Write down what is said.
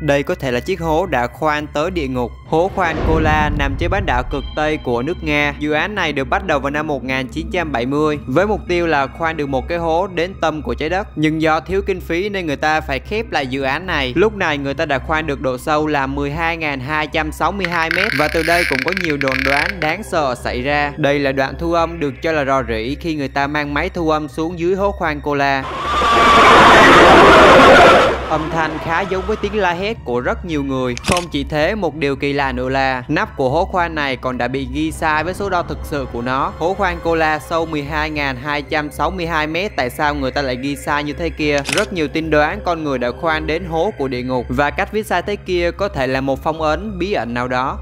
Đây có thể là chiếc hố đã khoan tới địa ngục. Hố khoan Kola nằm trên bán đảo cực Tây của nước Nga. Dự án này được bắt đầu vào năm 1970 với mục tiêu là khoan được một cái hố đến tâm của trái đất. Nhưng do thiếu kinh phí nên người ta phải khép lại dự án này. Lúc này người ta đã khoan được độ sâu là 12.262 m và từ đây cũng có nhiều đồn đoán đáng sợ xảy ra. Đây là đoạn thu âm được cho là rò rỉ khi người ta mang máy thu âm xuống dưới hố khoan Kola. Âm thanh khá giống với tiếng la hét của rất nhiều người. Không chỉ thế, một điều kỳ lạ nữa là nắp của hố khoan này còn đã bị ghi sai với số đo thực sự của nó. Hố khoan cola sâu 12.262m, tại sao người ta lại ghi sai như thế kia? Rất nhiều tin đoán con người đã khoan đến hố của địa ngục và cách viết sai thế kia có thể là một phong ấn bí ẩn nào đó.